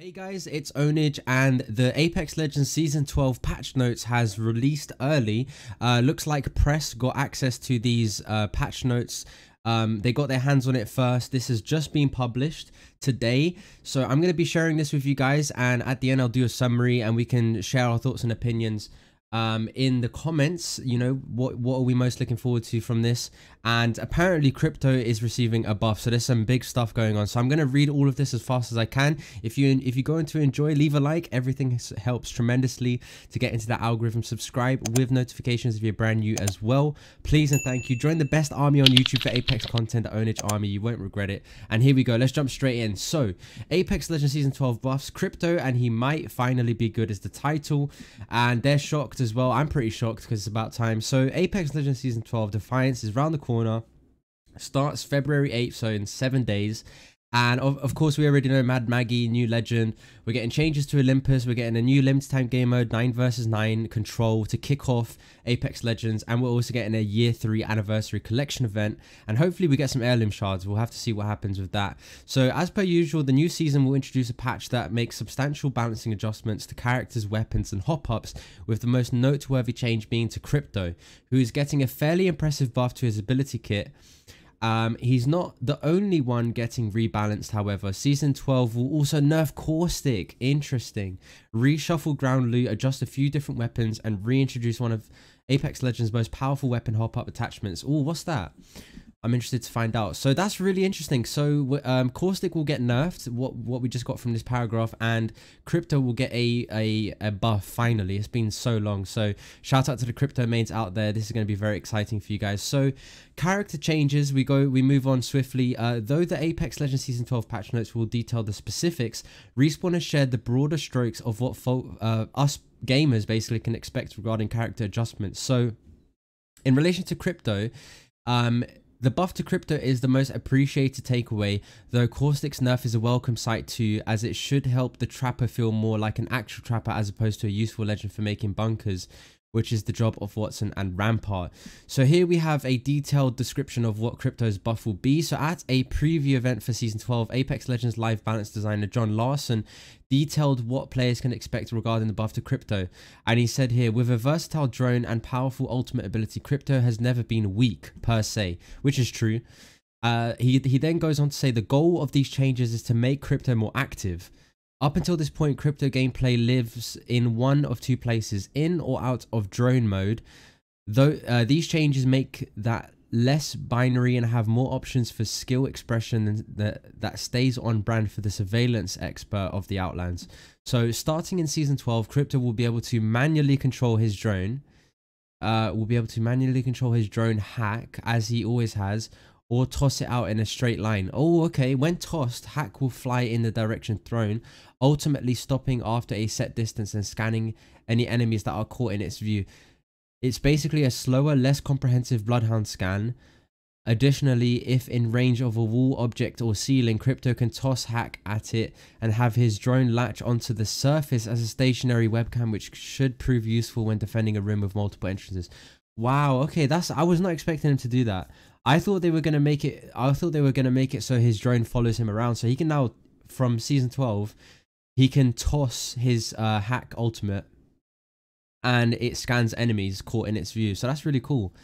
Hey guys, it's Ownage and the Apex Legends Season 12 patch notes has released early. Uh, looks like press got access to these uh, patch notes. Um, they got their hands on it first. This has just been published today. So I'm going to be sharing this with you guys and at the end I'll do a summary and we can share our thoughts and opinions um, in the comments, you know, what, what are we most looking forward to from this? And apparently crypto is receiving a buff. So there's some big stuff going on. So I'm going to read all of this as fast as I can. If you if you're going to enjoy, leave a like. Everything helps tremendously to get into that algorithm. Subscribe with notifications if you're brand new as well. Please and thank you. Join the best army on YouTube for Apex content, the Ownage Army. You won't regret it. And here we go. Let's jump straight in. So Apex Legends Season 12 buffs. Crypto and he might finally be good as the title. And they're shocked as well. I'm pretty shocked because it's about time. So Apex Legends Season 12 Defiance is around the corner. Starts February 8th, so in seven days. And of, of course, we already know Mad Maggie, new legend. We're getting changes to Olympus. We're getting a new limited time game mode, 9 versus 9 control to kick off Apex Legends. And we're also getting a year 3 anniversary collection event. And hopefully, we get some heirloom shards. We'll have to see what happens with that. So, as per usual, the new season will introduce a patch that makes substantial balancing adjustments to characters, weapons, and hop ups, with the most noteworthy change being to Crypto, who is getting a fairly impressive buff to his ability kit um, he's not the only one getting rebalanced, however. Season 12 will also nerf Caustic. Interesting. Reshuffle ground loot, adjust a few different weapons, and reintroduce one of Apex Legends' most powerful weapon hop-up attachments. Oh, what's that? I'm interested to find out. So that's really interesting. So um, Caustic will get nerfed, what what we just got from this paragraph, and Crypto will get a, a, a buff finally. It's been so long. So shout out to the Crypto mains out there. This is going to be very exciting for you guys. So character changes, we go, we move on swiftly. Uh, though the Apex Legends Season 12 patch notes will detail the specifics, Respawn has shared the broader strokes of what uh, us gamers basically can expect regarding character adjustments. So in relation to Crypto, um, the buff to crypto is the most appreciated takeaway, though Caustic's nerf is a welcome sight too, as it should help the trapper feel more like an actual trapper as opposed to a useful legend for making bunkers which is the job of Wattson and Rampart. So here we have a detailed description of what Crypto's buff will be. So at a preview event for Season 12, Apex Legends live balance designer John Larson detailed what players can expect regarding the buff to Crypto. And he said here, with a versatile drone and powerful ultimate ability, Crypto has never been weak per se, which is true. Uh, he, he then goes on to say the goal of these changes is to make Crypto more active. Up until this point, crypto gameplay lives in one of two places, in or out of drone mode. Though uh, these changes make that less binary and have more options for skill expression that that stays on brand for the surveillance expert of the Outlands. So starting in season 12, Crypto will be able to manually control his drone. Uh, will be able to manually control his drone hack as he always has, or toss it out in a straight line. Oh, okay. When tossed, Hack will fly in the direction thrown, ultimately stopping after a set distance and scanning any enemies that are caught in its view. It's basically a slower, less comprehensive Bloodhound scan. Additionally, if in range of a wall, object, or ceiling, Crypto can toss Hack at it and have his drone latch onto the surface as a stationary webcam, which should prove useful when defending a room with multiple entrances. Wow, okay, that's I was not expecting him to do that. I thought they were gonna make it. I thought they were gonna make it so his drone follows him around, so he can now from season twelve, he can toss his uh, hack ultimate, and it scans enemies caught in its view. So that's really cool.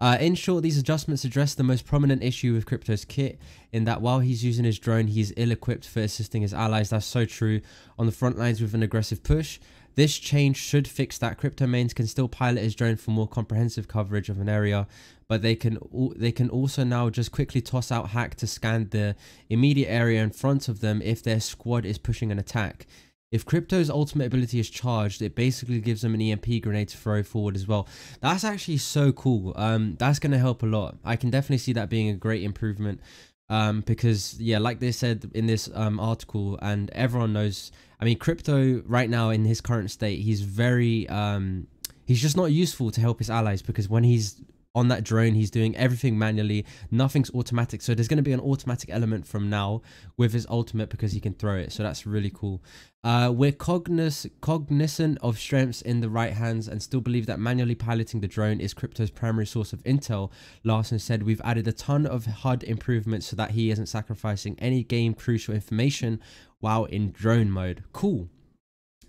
Uh, in short, these adjustments address the most prominent issue with Crypto's kit, in that while he's using his drone, he's ill-equipped for assisting his allies. That's so true on the front lines with an aggressive push. This change should fix that. Crypto mains can still pilot his drone for more comprehensive coverage of an area, but they can they can also now just quickly toss out hack to scan the immediate area in front of them if their squad is pushing an attack. If Crypto's ultimate ability is charged, it basically gives them an EMP grenade to throw forward as well. That's actually so cool. Um, that's going to help a lot. I can definitely see that being a great improvement. Um, because yeah, like they said in this um, article, and everyone knows. I mean, crypto right now in his current state, he's very um, he's just not useful to help his allies because when he's on that drone. He's doing everything manually. Nothing's automatic. So there's going to be an automatic element from now with his ultimate because he can throw it. So that's really cool. Uh, we're cognizant of strengths in the right hands and still believe that manually piloting the drone is Crypto's primary source of intel. Larsen said, we've added a ton of HUD improvements so that he isn't sacrificing any game crucial information while in drone mode. Cool.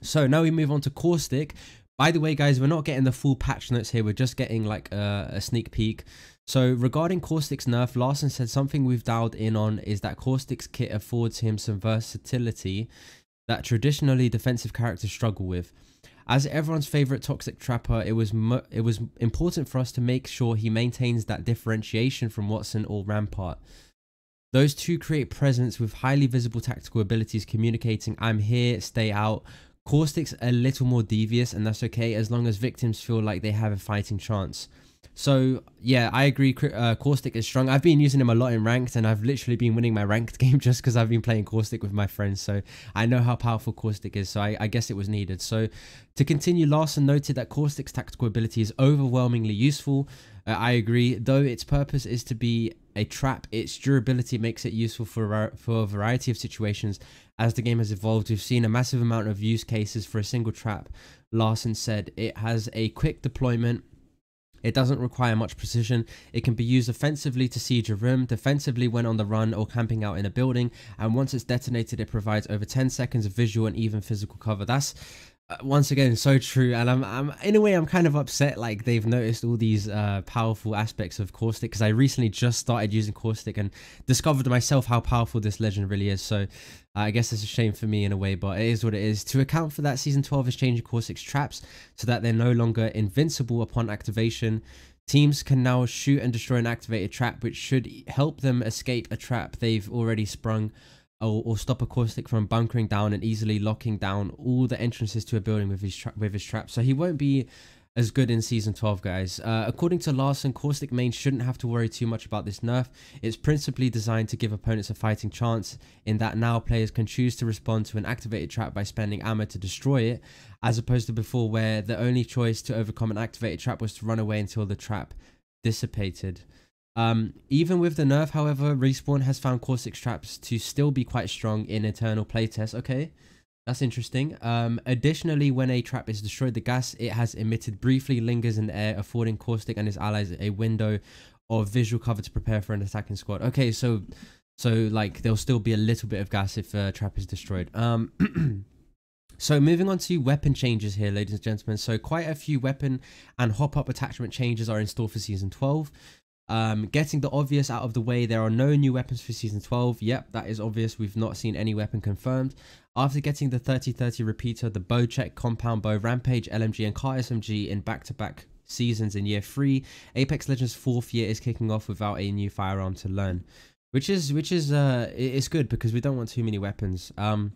So now we move on to Caustic, by the way, guys, we're not getting the full patch notes here. We're just getting like a, a sneak peek. So regarding Caustic's nerf, Larsen said something we've dialed in on is that Caustic's kit affords him some versatility that traditionally defensive characters struggle with. As everyone's favorite toxic trapper, it was it was important for us to make sure he maintains that differentiation from Wattson or Rampart. Those two create presence with highly visible tactical abilities communicating I'm here, stay out, Caustic's a little more devious and that's okay as long as victims feel like they have a fighting chance. So yeah, I agree. Uh, Caustic is strong. I've been using him a lot in ranked, and I've literally been winning my ranked game just because I've been playing Caustic with my friends. So I know how powerful Caustic is. So I, I guess it was needed. So to continue, Larsen noted that Caustic's tactical ability is overwhelmingly useful. Uh, I agree. Though its purpose is to be a trap, its durability makes it useful for for a variety of situations. As the game has evolved, we've seen a massive amount of use cases for a single trap. Larsen said it has a quick deployment it doesn't require much precision. It can be used offensively to siege a room, defensively when on the run or camping out in a building, and once it's detonated, it provides over 10 seconds of visual and even physical cover. That's once again so true and I'm, I'm in a way i'm kind of upset like they've noticed all these uh, powerful aspects of caustic because i recently just started using caustic and discovered myself how powerful this legend really is so uh, i guess it's a shame for me in a way but it is what it is. To account for that season 12 is changing caustic's traps so that they're no longer invincible upon activation. Teams can now shoot and destroy an activated trap, which should help them escape a trap they've already sprung or, or stop a caustic from bunkering down and easily locking down all the entrances to a building with his with his trap. So he won't be as good in season 12 guys. Uh, according to larson caustic main shouldn't have to worry too much about this nerf. It's principally designed to give opponents a fighting chance in that now players can choose to respond to an activated trap by spending ammo to destroy it as opposed to before where the only choice to overcome an activated trap was to run away until the trap dissipated um, even with the nerf, however, Respawn has found Caustic traps to still be quite strong in Eternal playtests. Okay, that's interesting. Um, additionally, when a trap is destroyed, the gas it has emitted briefly lingers in the air, affording Caustic and his allies a window of visual cover to prepare for an attacking squad. Okay, so so like there'll still be a little bit of gas if a trap is destroyed. Um. So moving on to weapon changes here, ladies and gentlemen. So quite a few weapon and hop-up attachment changes are in store for Season 12. Um, getting the obvious out of the way, there are no new weapons for Season 12. Yep, that is obvious. We've not seen any weapon confirmed. After getting the 30-30 repeater, the Bocek, Compound Bow, Rampage, LMG, and C.A.R. SMG in back-to-back -back seasons in year 3, Apex Legends 4th year is kicking off without a new firearm to learn. Which is, which is, uh, it's good because we don't want too many weapons. Um,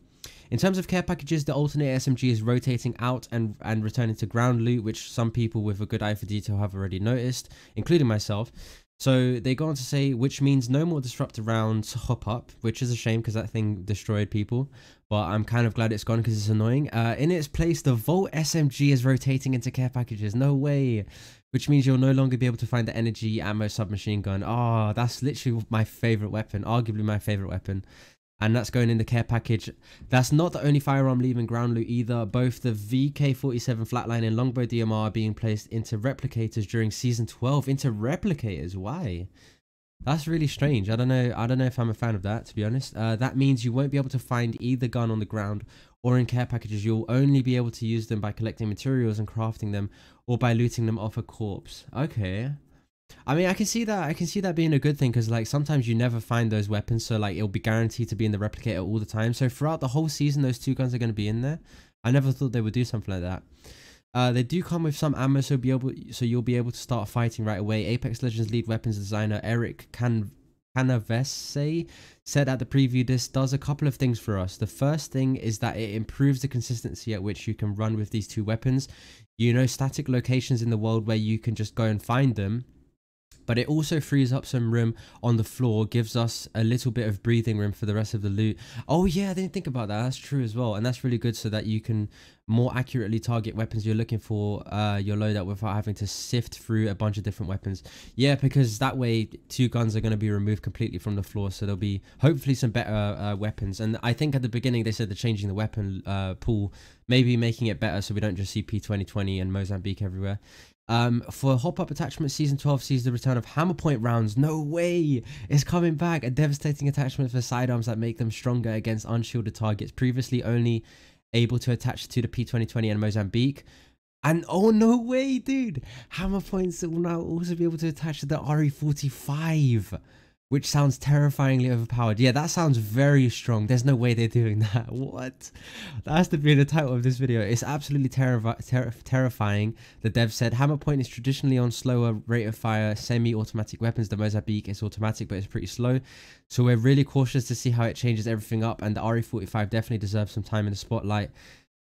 in terms of care packages, the alternate SMG is rotating out and, and returning to ground loot, which some people with a good eye for detail have already noticed, including myself. So they go on to say, which means no more disruptor rounds hop up, which is a shame because that thing destroyed people. But I'm kind of glad it's gone because it's annoying. Uh, in its place, the Volt SMG is rotating into care packages. No way. Which means you'll no longer be able to find the energy ammo submachine gun. Oh, that's literally my favorite weapon. Arguably my favorite weapon and that's going in the care package. That's not the only firearm leaving ground loot either. Both the VK-47 flatline and longbow DMR are being placed into replicators during season 12. Into replicators? Why? That's really strange. I don't know. I don't know if I'm a fan of that, to be honest. Uh, that means you won't be able to find either gun on the ground or in care packages. You'll only be able to use them by collecting materials and crafting them or by looting them off a corpse. Okay. I mean, I can see that. I can see that being a good thing because, like, sometimes you never find those weapons, so like it'll be guaranteed to be in the replicator all the time. So throughout the whole season, those two guns are going to be in there. I never thought they would do something like that. Uh, they do come with some ammo, so be able, so you'll be able to start fighting right away. Apex Legends lead weapons designer Eric Can Canavese said at the preview this does a couple of things for us. The first thing is that it improves the consistency at which you can run with these two weapons. You know static locations in the world where you can just go and find them but it also frees up some room on the floor gives us a little bit of breathing room for the rest of the loot. Oh yeah i didn't think about that. That's true as well. And that's really good so that you can more accurately target weapons you're looking for uh, your loadout without having to sift through a bunch of different weapons. Yeah because that way two guns are going to be removed completely from the floor so there'll be hopefully some better uh, weapons. And i think at the beginning they said they're changing the weapon uh, pool maybe making it better so we don't just see p2020 and mozambique everywhere um, for Hop Up Attachment Season 12 sees the return of Hammerpoint rounds. No way! It's coming back. A devastating attachment for sidearms that make them stronger against unshielded targets. Previously only able to attach to the P2020 and Mozambique. And oh no way, dude! Hammerpoints will now also be able to attach to the RE45 which sounds terrifyingly overpowered. Yeah, that sounds very strong. There's no way they're doing that. What? That has to be the title of this video. It's absolutely ter terrifying. The dev said hammerpoint is traditionally on slower rate of fire semi-automatic weapons. The Mozambique is automatic, but it's pretty slow. So we're really cautious to see how it changes everything up. And the RE45 definitely deserves some time in the spotlight.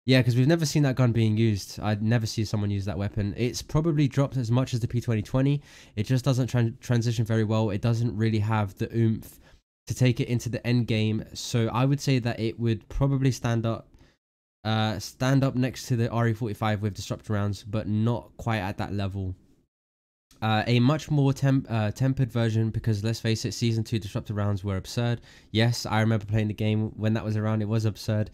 Yeah, because we've never seen that gun being used. I'd never see someone use that weapon. It's probably dropped as much as the P2020. It just doesn't tra transition very well. It doesn't really have the oomph to take it into the end game. So I would say that it would probably stand up uh, stand up next to the RE45 with disruptor rounds, but not quite at that level. Uh, a much more temp uh, tempered version because let's face it, season two disruptor rounds were absurd. Yes, I remember playing the game when that was around. It was absurd.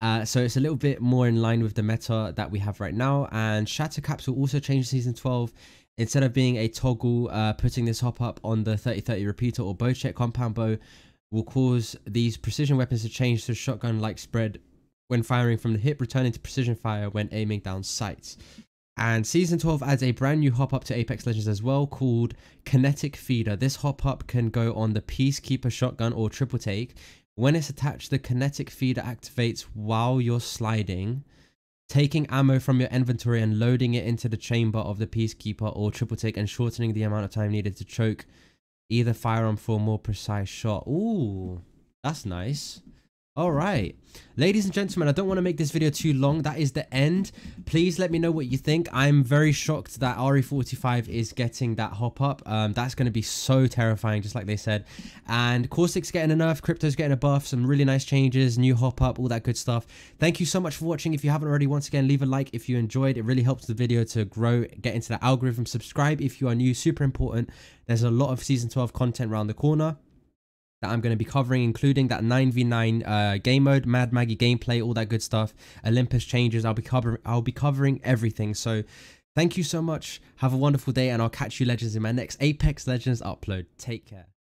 Uh, so it's a little bit more in line with the meta that we have right now. And Shatter Caps will also change Season 12. Instead of being a toggle, uh, putting this hop up on the 30-30 repeater or Bocek compound bow will cause these precision weapons to change to shotgun-like spread when firing from the hip, returning to precision fire when aiming down sights. And Season 12 adds a brand new hop up to Apex Legends as well called Kinetic Feeder. This hop up can go on the Peacekeeper shotgun or triple take, when it's attached, the kinetic feeder activates while you're sliding, taking ammo from your inventory and loading it into the chamber of the Peacekeeper or Triple Take and shortening the amount of time needed to choke either firearm for a more precise shot. Ooh, that's nice. All right. Ladies and gentlemen, I don't want to make this video too long. That is the end. Please let me know what you think. I'm very shocked that RE45 is getting that hop up. Um, that's going to be so terrifying, just like they said. And Caustic's getting a nerf, Crypto's getting a buff, some really nice changes, new hop up, all that good stuff. Thank you so much for watching. If you haven't already, once again, leave a like if you enjoyed. It really helps the video to grow, get into the algorithm. Subscribe if you are new, super important. There's a lot of Season 12 content around the corner that I'm going to be covering, including that 9v9 uh, game mode, Mad Maggie gameplay, all that good stuff, Olympus changes. I'll be covering, I'll be covering everything. So thank you so much. Have a wonderful day, and I'll catch you legends in my next Apex Legends upload. Take care.